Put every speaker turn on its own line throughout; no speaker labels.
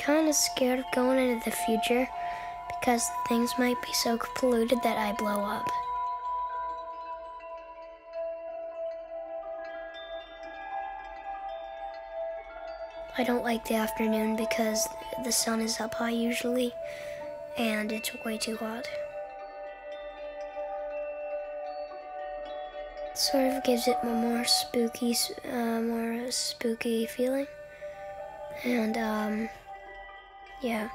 kind of scared of going into the future because things might be so polluted that I blow up. I don't like the afternoon because the sun is up high usually and it's way too hot. Sort of gives it a more spooky, uh, more spooky feeling. And, um, yeah.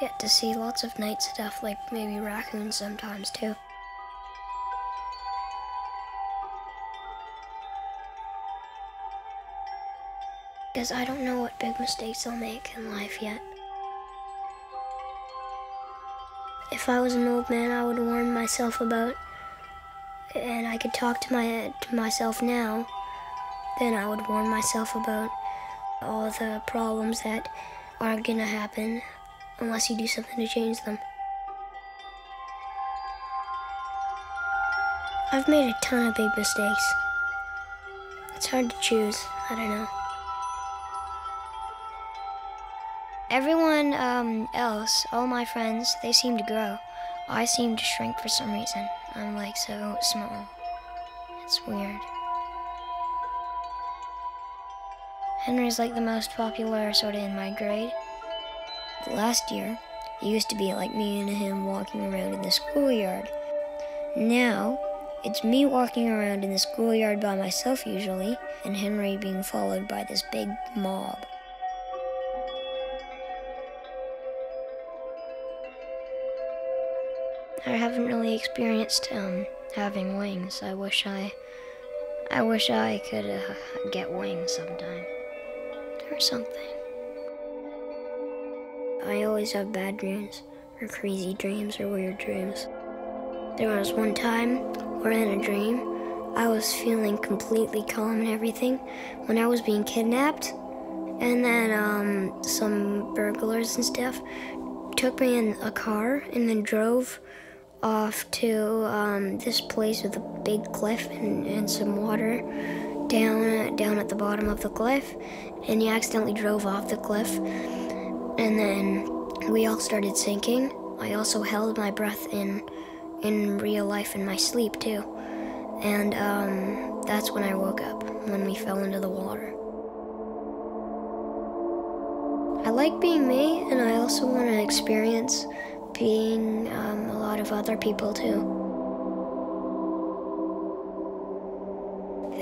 You get to see lots of night stuff, like maybe raccoons sometimes too. Because I don't know what big mistakes I'll make in life yet. If I was an old man, I would warn myself about, and I could talk to my to myself now. Then I would warn myself about all the problems that are gonna happen unless you do something to change them. I've made a ton of big mistakes. It's hard to choose. I don't know. Everyone um, else, all my friends, they seem to grow. I seem to shrink for some reason. I'm like so small. It's weird. Henry's like the most popular sort of in my grade. Last year, it used to be like me and him walking around in the schoolyard. Now, it's me walking around in the schoolyard by myself usually, and Henry being followed by this big mob. I haven't really experienced um, having wings. I wish I, I wish I could uh, get wings sometime, something. I always have bad dreams, or crazy dreams, or weird dreams. There was one time where in a dream, I was feeling completely calm and everything when I was being kidnapped, and then um, some burglars and stuff took me in a car and then drove off to um, this place with a big cliff and, and some water down down at the bottom of the cliff, and he accidentally drove off the cliff, and then we all started sinking. I also held my breath in in real life in my sleep too, and um, that's when I woke up when we fell into the water. I like being me, and I also want to experience being um, a lot of other people too.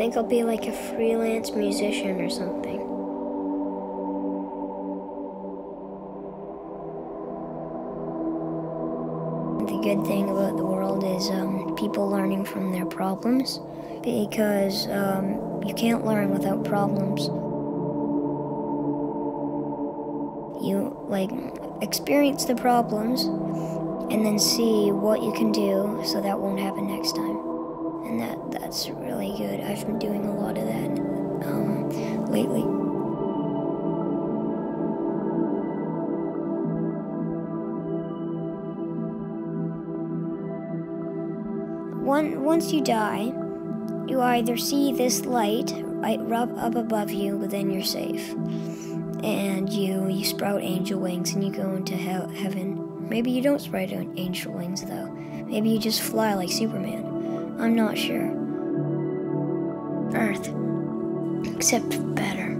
Think I'll be like a freelance musician or something. The good thing about the world is um, people learning from their problems because um, you can't learn without problems. You like experience the problems and then see what you can do so that won't happen next time. And that that's really good. I've been doing a lot of that um, lately. Once you die, you either see this light right up above you, but then you're safe and you you sprout angel wings and you go into he- heaven. Maybe you don't sprout angel wings though. Maybe you just fly like Superman. I'm not sure. Earth, except better.